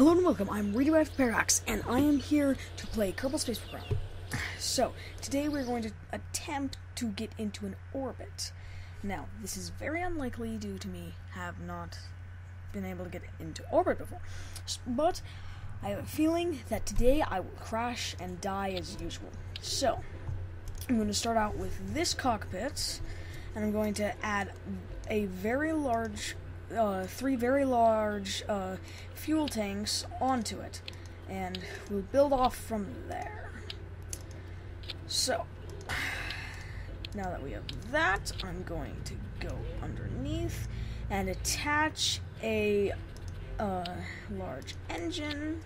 Hello and welcome, I'm Radioactive Paradox, and I am here to play Kerbal Space Program. So, today we're going to attempt to get into an orbit. Now, this is very unlikely due to me have not been able to get into orbit before. But, I have a feeling that today I will crash and die as usual. So, I'm going to start out with this cockpit, and I'm going to add a very large uh, three very large uh, fuel tanks onto it, and we'll build off from there. So, now that we have that, I'm going to go underneath and attach a uh, large engine.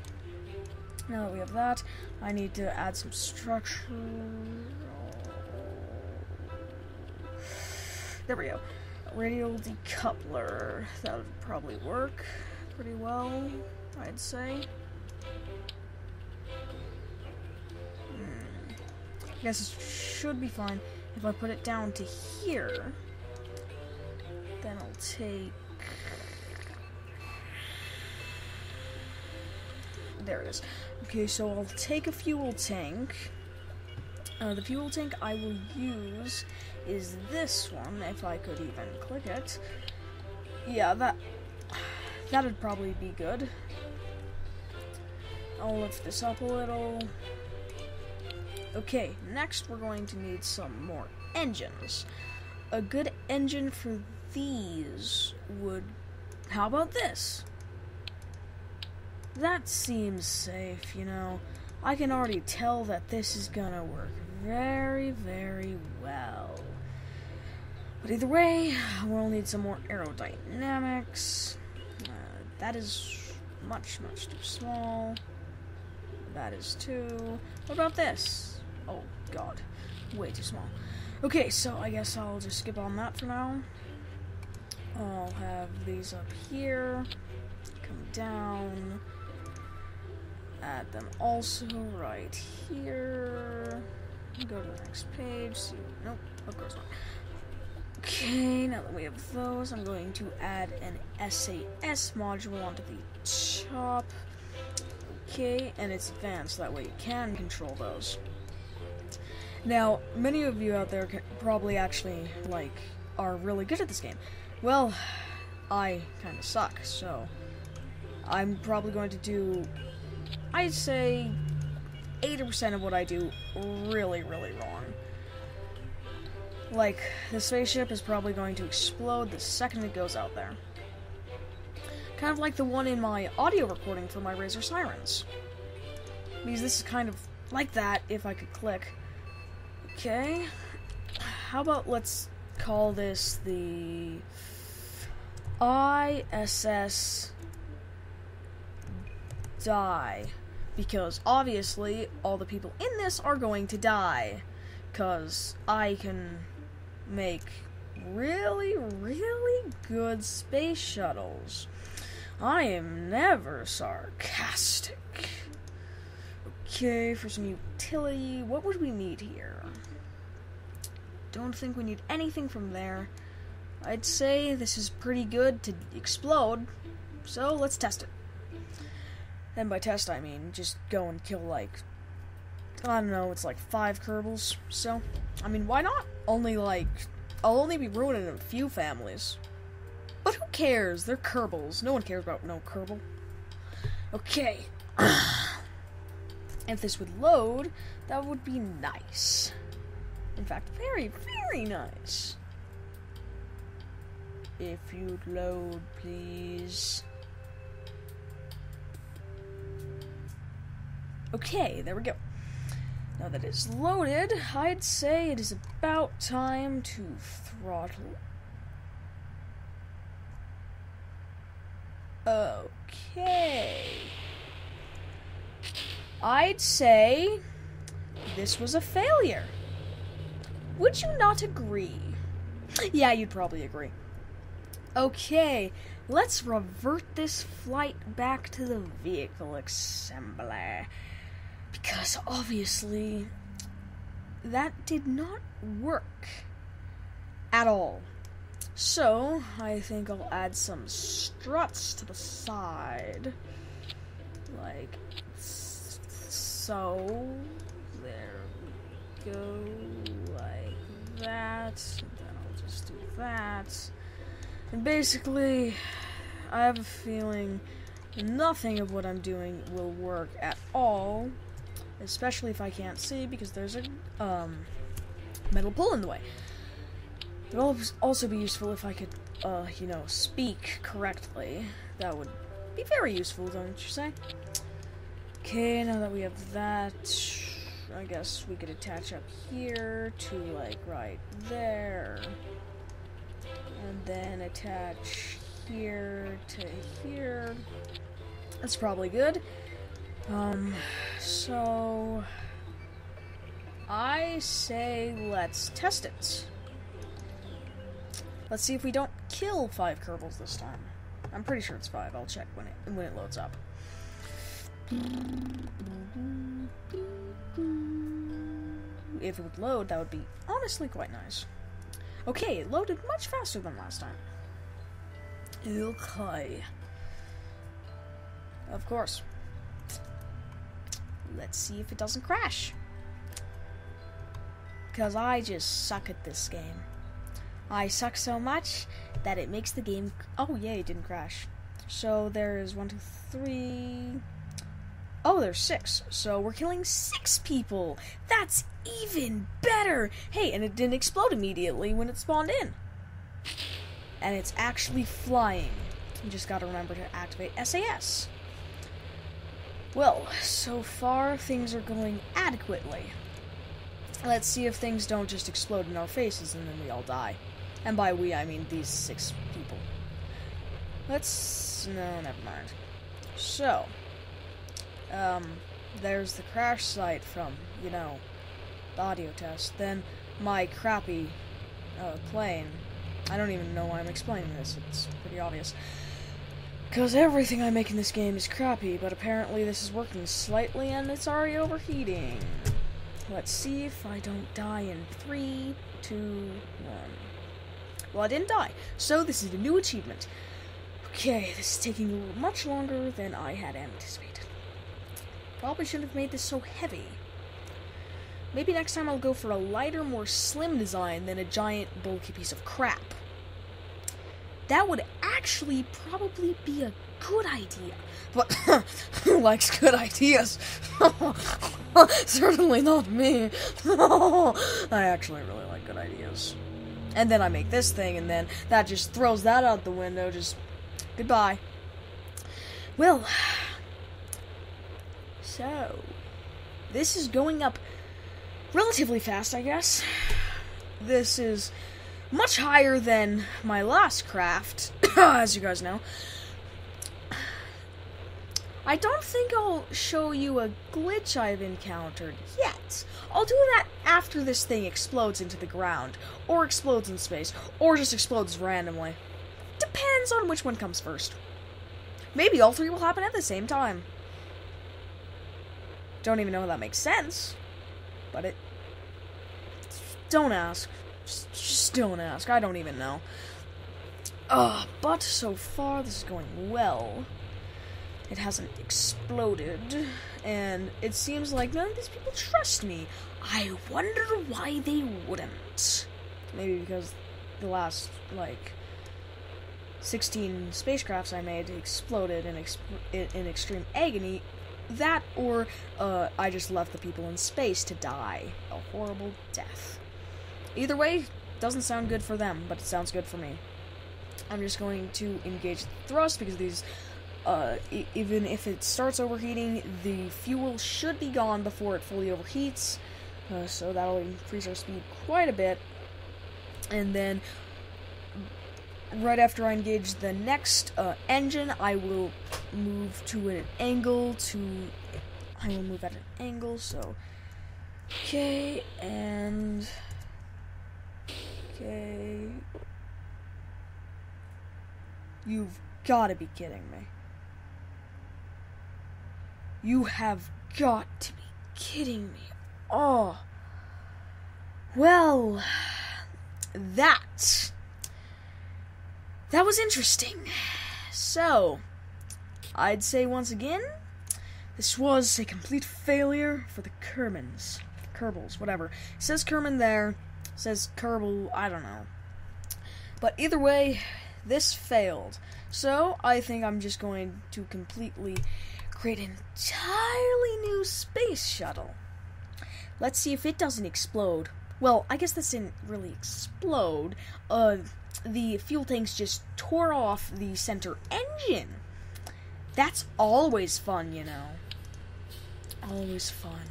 Now that we have that, I need to add some structure. There we go radial decoupler. That would probably work pretty well, I'd say. Hmm. I guess it should be fine. If I put it down to here, then I'll take... There it is. Okay, so I'll take a fuel tank. Uh, the fuel tank I will use is this one, if I could even click it. Yeah, that that'd probably be good. I'll lift this up a little. Okay, next we're going to need some more engines. A good engine for these would... How about this? That seems safe, you know. I can already tell that this is gonna work very, very well. But either way, we'll need some more aerodynamics. Uh, that is much, much too small. That is too. What about this? Oh, God. Way too small. Okay, so I guess I'll just skip on that for now. I'll have these up here. Come down. Add them also right here. Go to the next page. See, nope, of course not. Okay, now that we have those, I'm going to add an SAS module onto the top. Okay, and it's advanced, that way you can control those. Now, many of you out there probably actually, like, are really good at this game. Well, I kind of suck, so I'm probably going to do, I'd say, 80% of what I do really, really wrong. Like, the spaceship is probably going to explode the second it goes out there. Kind of like the one in my audio recording for my Razor Sirens. Because this is kind of like that if I could click. Okay. How about let's call this the ISS die. Because obviously all the people in this are going to die. Because I can make really, really good space shuttles. I am never sarcastic. Okay, for some utility, what would we need here? Don't think we need anything from there. I'd say this is pretty good to explode, so let's test it. And by test, I mean just go and kill, like, I don't know, it's like five Kerbals, so, I mean, why not? Only, like, I'll only be ruining a few families. But who cares? They're Kerbals. No one cares about no Kerbal. Okay. if this would load, that would be nice. In fact, very, very nice. If you'd load, please. Okay, there we go. Now that it's loaded, I'd say it is about time to throttle. Okay. I'd say this was a failure. Would you not agree? Yeah, you'd probably agree. Okay, let's revert this flight back to the vehicle assembly. Because obviously, that did not work at all. So, I think I'll add some struts to the side. Like so. There we go. Like that. And then I'll just do that. And basically, I have a feeling nothing of what I'm doing will work at all. Especially if I can't see because there's a um, metal pole in the way. It would also be useful if I could, uh, you know, speak correctly. That would be very useful, don't you say? Okay, now that we have that, I guess we could attach up here to, like, right there. And then attach here to here. That's probably good. Um, so... I say let's test it. Let's see if we don't kill five Kerbals this time. I'm pretty sure it's five. I'll check when it when it loads up. If it would load, that would be honestly quite nice. Okay, it loaded much faster than last time. Okay. Of course. Let's see if it doesn't crash. Because I just suck at this game. I suck so much that it makes the game. Oh, yay, it didn't crash. So there's one, two, three. Oh, there's six. So we're killing six people. That's even better. Hey, and it didn't explode immediately when it spawned in. And it's actually flying. You just gotta remember to activate SAS. Well, so far things are going adequately. Let's see if things don't just explode in our faces and then we all die. And by we, I mean these six people. Let's. No, never mind. So, um, there's the crash site from, you know, the audio test. Then my crappy uh, plane. I don't even know why I'm explaining this, it's pretty obvious. Because everything I make in this game is crappy, but apparently this is working slightly and it's already overheating. Let's see if I don't die in three, two, one. Well, I didn't die, so this is a new achievement. Okay, this is taking much longer than I had anticipated. Probably shouldn't have made this so heavy. Maybe next time I'll go for a lighter, more slim design than a giant, bulky piece of crap. That would actually probably be a good idea. But who likes good ideas? Certainly not me. I actually really like good ideas and then I make this thing, and then that just throws that out the window. Just goodbye. Well, so this is going up relatively fast, I guess. This is much higher than my last craft, as you guys know. I don't think I'll show you a glitch I've encountered yet. I'll do that after this thing explodes into the ground, or explodes in space, or just explodes randomly. Depends on which one comes first. Maybe all three will happen at the same time. Don't even know how that makes sense, but it. Don't ask. Just, don't ask. I don't even know. Uh, but so far this is going well it hasn't exploded, and it seems like none of these people trust me. I wonder why they wouldn't. Maybe because the last, like, 16 spacecrafts I made exploded in, exp- in extreme agony. That, or uh, I just left the people in space to die a horrible death. Either way, doesn't sound good for them, but it sounds good for me. I'm just going to engage thrust because these uh, e even if it starts overheating, the fuel should be gone before it fully overheats. Uh, so that'll increase our speed quite a bit. And then, right after I engage the next uh, engine, I will move to an angle to. I will move at an angle, so. Okay, and. Okay. You've gotta be kidding me. You have got to be kidding me? Oh. Well, that. That was interesting. So, I'd say once again, this was a complete failure for the Kermans. Kerbals, whatever. It says Kerman there, says Kerbal, I don't know. But either way, this failed. So, I think I'm just going to completely create an entirely new space shuttle. Let's see if it doesn't explode. Well, I guess this didn't really explode. Uh, the fuel tanks just tore off the center engine. That's always fun, you know. Always fun.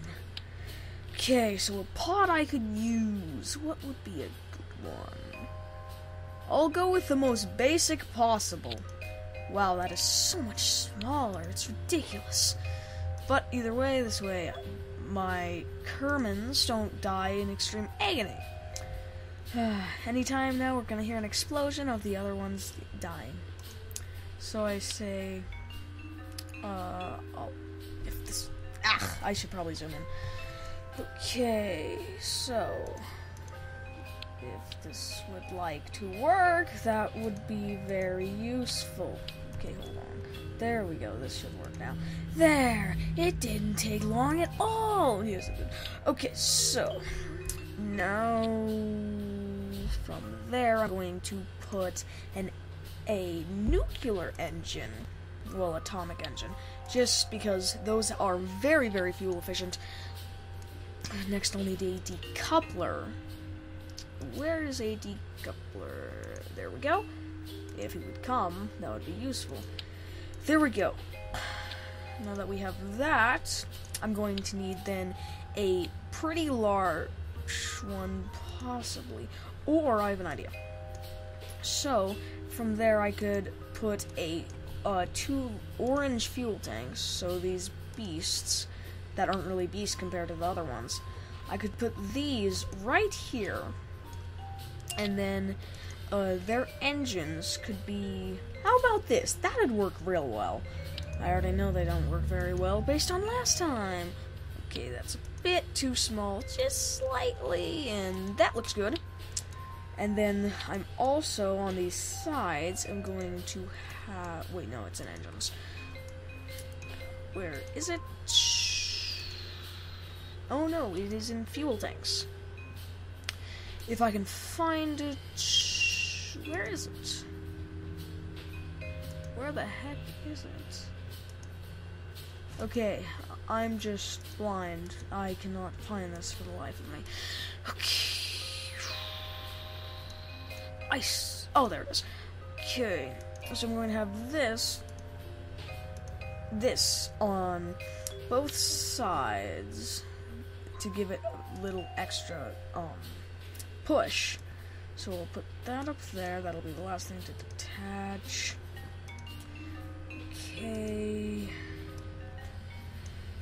Okay, so a pod I could use. What would be a good one? I'll go with the most basic possible. Wow, that is so much smaller. It's ridiculous. But either way, this way, my Kermans don't die in extreme agony. Anytime now, we're gonna hear an explosion of the other ones dying. So I say, uh, oh, if this, ah, I should probably zoom in. Okay, so if this would like to work, that would be very useful. Okay, hold on. There we go. This should work now. There! It didn't take long at all! Yes, it did. Okay, so now from there I'm going to put an a nuclear engine. Well, atomic engine. Just because those are very, very fuel efficient. Next I'll need a decoupler. Where is a decoupler? There we go. If he would come, that would be useful. There we go. Now that we have that, I'm going to need then a pretty large one, possibly. Or I have an idea. So, from there I could put a uh, two orange fuel tanks, so these beasts that aren't really beasts compared to the other ones. I could put these right here, and then uh, their engines could be. How about this? That'd work real well. I already know they don't work very well based on last time. Okay, that's a bit too small, just slightly, and that looks good. And then I'm also on these sides. I'm going to have. Wait, no, it's an engines. Where is it? Oh no, it is in fuel tanks. If I can find it. Where is it? Where the heck is it? Okay, I'm just blind. I cannot find this for the life of me. Okay. Ice. Oh, there it is. Okay, so I'm going to have this, this on both sides to give it a little extra um push. So we'll put that up there. That'll be the last thing to detach. Okay.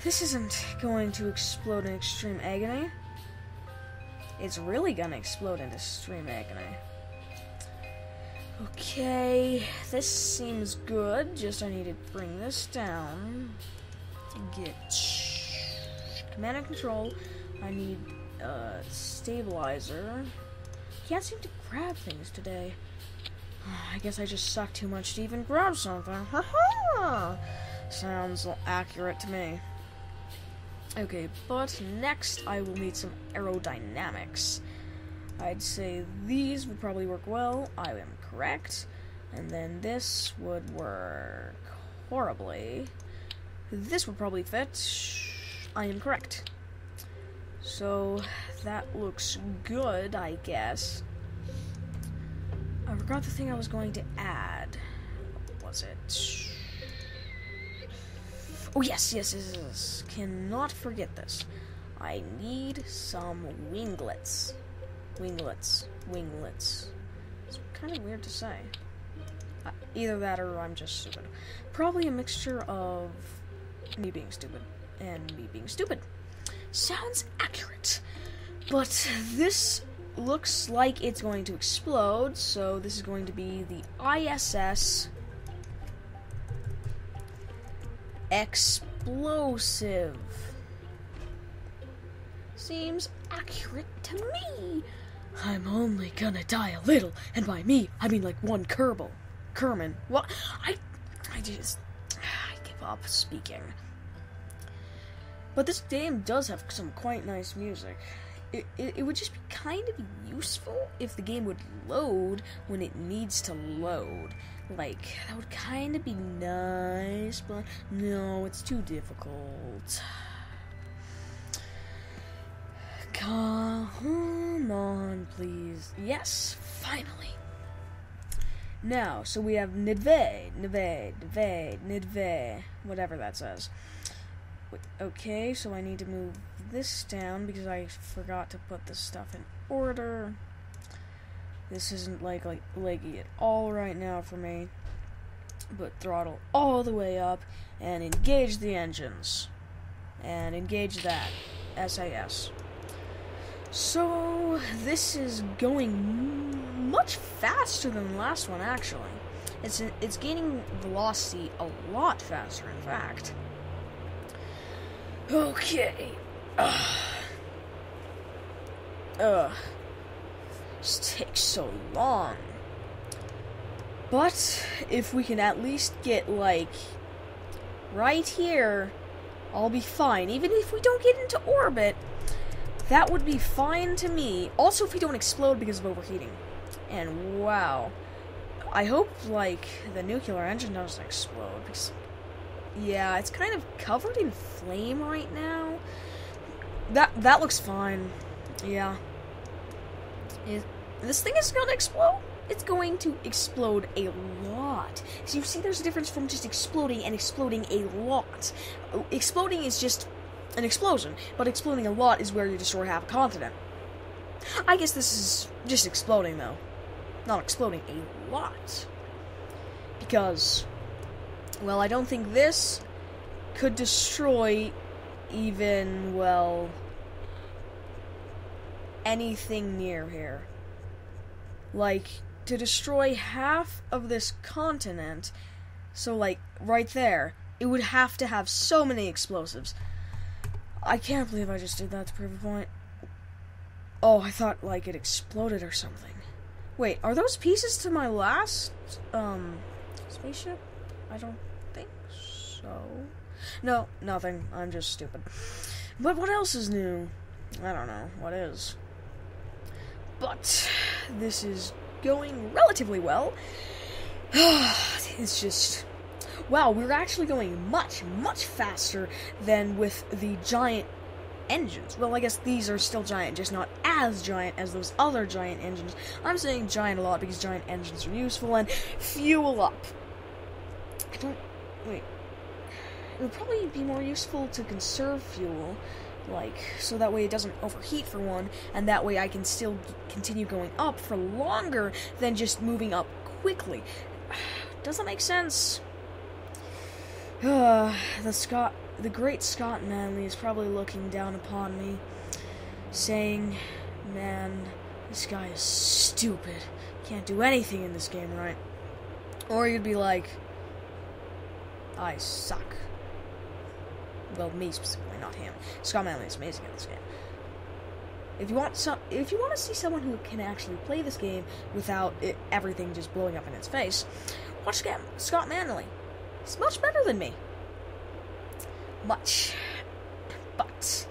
This isn't going to explode in extreme agony. It's really gonna explode in extreme agony. Okay, this seems good. Just I need to bring this down get command and control. I need a stabilizer. Can't seem to grab things today. I guess I just suck too much to even grab something. Haha! Sounds accurate to me. Okay, but next I will need some aerodynamics. I'd say these would probably work well. I am correct. And then this would work horribly. This would probably fit. I am correct. So that looks good, I guess. I forgot the thing I was going to add. What was it? Oh, yes, yes, yes, yes. Cannot forget this. I need some winglets. Winglets. Winglets. It's kind of weird to say. Uh, either that or I'm just stupid. Probably a mixture of me being stupid and me being stupid. Sounds accurate. But this looks like it's going to explode, so this is going to be the ISS explosive. seems accurate to me. I'm only gonna die a little, and by me, I mean like one Kerbal. Kerman. What? I, I just, I give up speaking. But this game does have some quite nice music. It, it, it, would just be kind of useful if the game would load when it needs to load. Like, that would kind of be nice, but no, it's too difficult. Come on, please. Yes, finally. Now, so we have Nidve, Nidve, Nidve, Nidve, whatever that says. Okay, so I need to move this down because I forgot to put this stuff in order. This isn't like like leggy at all right now for me. But throttle all the way up and engage the engines. And engage that. SAS. So this is going much faster than the last one actually. It's it's gaining velocity a lot faster in fact. Okay. Ugh. Ugh. This takes so long. But if we can at least get like right here, I'll be fine. Even if we don't get into orbit, that would be fine to me. Also, if we don't explode because of overheating. And wow. I hope, like, the nuclear engine doesn't explode. Because, yeah, it's kind of covered in flame right now. That that looks fine. Yeah. Is, this thing is gonna explode? It's going to explode a lot. So you see there's a difference from just exploding and exploding a lot. Exploding is just an explosion, but exploding a lot is where you destroy half a continent. I guess this is just exploding, though. Not exploding a lot. Because, well, I don't think this could destroy even, well, anything near here. Like, to destroy half of this continent, so, like, right there, it would have to have so many explosives. I can't believe I just did that to prove a point. Oh, I thought, like, it exploded or something. Wait, are those pieces to my last, um, spaceship? I don't think so. No, nothing. I'm just stupid. But what else is new? I don't know. What is? But this is going relatively well. it's just wow, we're actually going much, much faster than with the giant engines. Well, I guess these are still giant, just not as giant as those other giant engines. I'm saying giant a lot because giant engines are useful and fuel up. Wait. It would probably be more useful to conserve fuel, like, so that way it doesn't overheat for one, and that way I can still continue going up for longer than just moving up quickly. Does that make sense? Uh, the Scott, the great Scott Manley is probably looking down upon me, saying, "Man, this guy is stupid. Can't do anything in this game right." Or you'd be like, "I suck." Well, me specifically, not him. Scott Manley is amazing at this game. If you want some, if you want to see someone who can actually play this game without it, everything just blowing up in its face, watch Scott Manley. It's much better than me. Much. But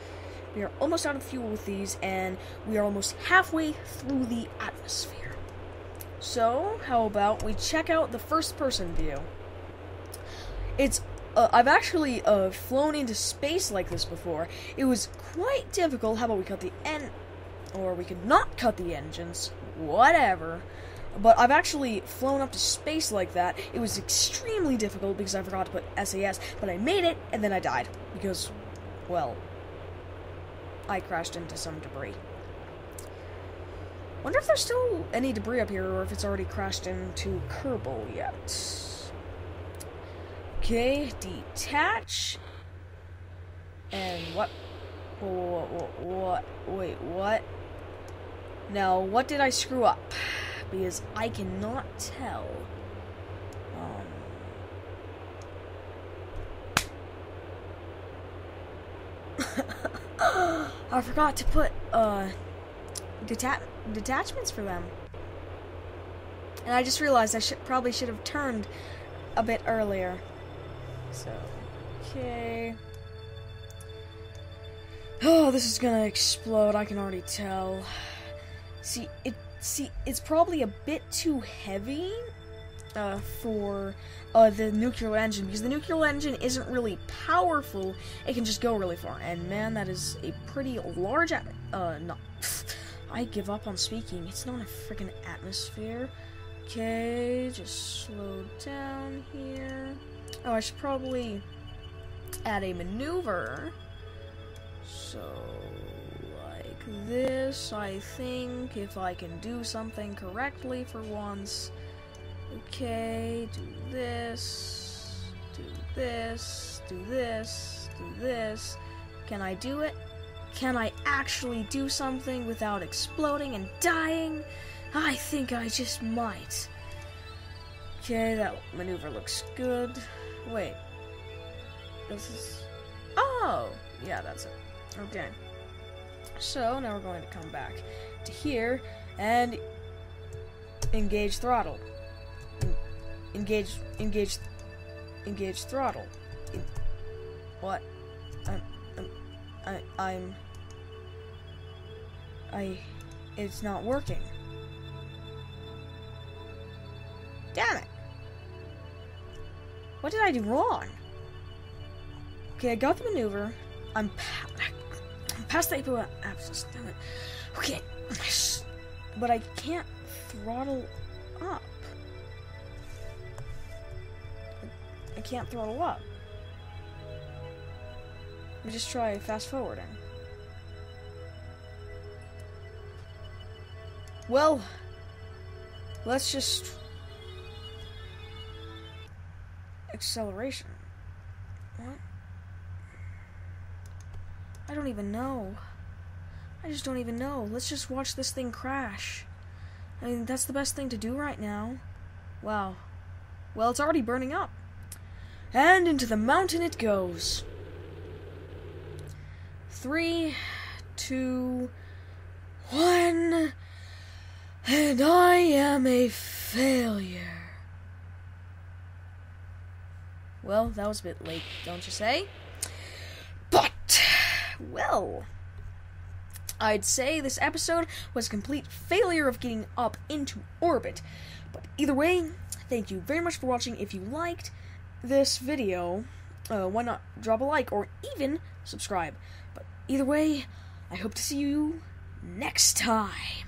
we are almost out of fuel with these, and we are almost halfway through the atmosphere. So, how about we check out the first person view? It's uh, I've actually uh, flown into space like this before. It was quite difficult. How about we cut the en, or we could not cut the engines, whatever. But I've actually flown up to space like that. It was extremely difficult because I forgot to put SAS, but I made it and then I died because, well, I crashed into some debris. Wonder if there's still any debris up here or if it's already crashed into Kerbal yet. Okay, detach. And what? What? What? what wait, what? Now, what did I screw up? because I cannot tell. Um, I forgot to put uh deta- detachments for them. And I just realized I should probably should have turned a bit earlier. So, okay. Oh, this is gonna explode. I can already tell. See, it see it's probably a bit too heavy uh, for uh, the nuclear engine because the nuclear engine isn't really powerful. It can just go really far, and man, that is a pretty large. Uh, no, I give up on speaking. It's not a freaking atmosphere. Okay, just slow down here. Oh, I should probably add a maneuver. So, like this, I think, if I can do something correctly for once. Okay, do this, do this, do this, do this. Can I do it? Can I actually do something without exploding and dying? I think I just might. Okay, that maneuver looks good. Wait. This is. Oh! Yeah, that's it. Okay. So, now we're going to come back to here and engage throttle. En- engage, engage, engage throttle. En- what? I'm, I'm, I, I'm. I. It's not working. What did I do wrong? Okay, I got the maneuver. I'm, pa- I'm past the Apo abscess. Damn it. Okay, but I can't throttle up. I can't throttle up. Let me just try fast forwarding. Well, let's just acceleration. What? I don't even know. I just don't even know. Let's just watch this thing crash. I mean, that's the best thing to do right now. Wow. Well, it's already burning up. And into the mountain it goes. Three, two, one. And I am a failure. Well, that was a bit late, don't you say? But, well, I'd say this episode was a complete failure of getting up into orbit. But either way, thank you very much for watching. If you liked this video, uh, why not drop a like or even subscribe? But either way, I hope to see you next time.